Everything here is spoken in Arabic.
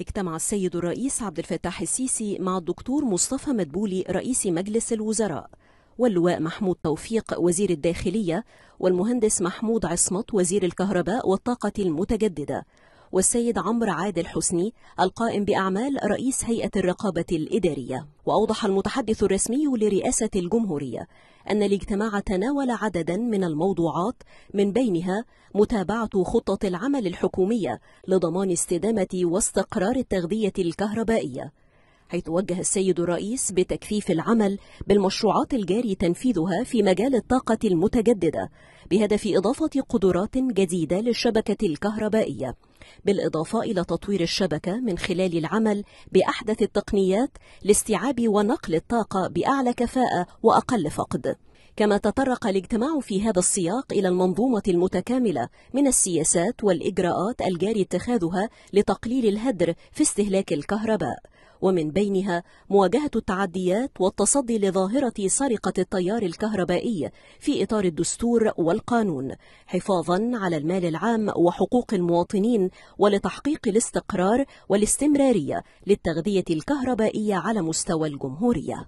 اجتمع السيد الرئيس عبد الفتاح السيسي مع الدكتور مصطفى مدبولي رئيس مجلس الوزراء واللواء محمود توفيق وزير الداخلية والمهندس محمود عصمت وزير الكهرباء والطاقة المتجددة. والسيد عمرو عادل حسني القائم بأعمال رئيس هيئة الرقابة الإدارية. وأوضح المتحدث الرسمي لرئاسة الجمهورية أن الاجتماع تناول عددا من الموضوعات من بينها متابعة خطة العمل الحكومية لضمان استدامة واستقرار التغذية الكهربائية حيث وجه السيد الرئيس بتكثيف العمل بالمشروعات الجاري تنفيذها في مجال الطاقة المتجددة بهدف إضافة قدرات جديدة للشبكة الكهربائية. بالإضافة إلى تطوير الشبكة من خلال العمل بأحدث التقنيات لاستيعاب ونقل الطاقة بأعلى كفاءة وأقل فقد. كما تطرق الاجتماع في هذا السياق إلى المنظومة المتكاملة من السياسات والإجراءات الجاري اتخاذها لتقليل الهدر في استهلاك الكهرباء. ومن بينها مواجهة التعديات والتصدي لظاهرة سرقة التيار الكهربائي في إطار الدستور والقانون حفاظا على المال العام وحقوق المواطنين ولتحقيق الاستقرار والاستمرارية للتغذية الكهربائية على مستوى الجمهورية.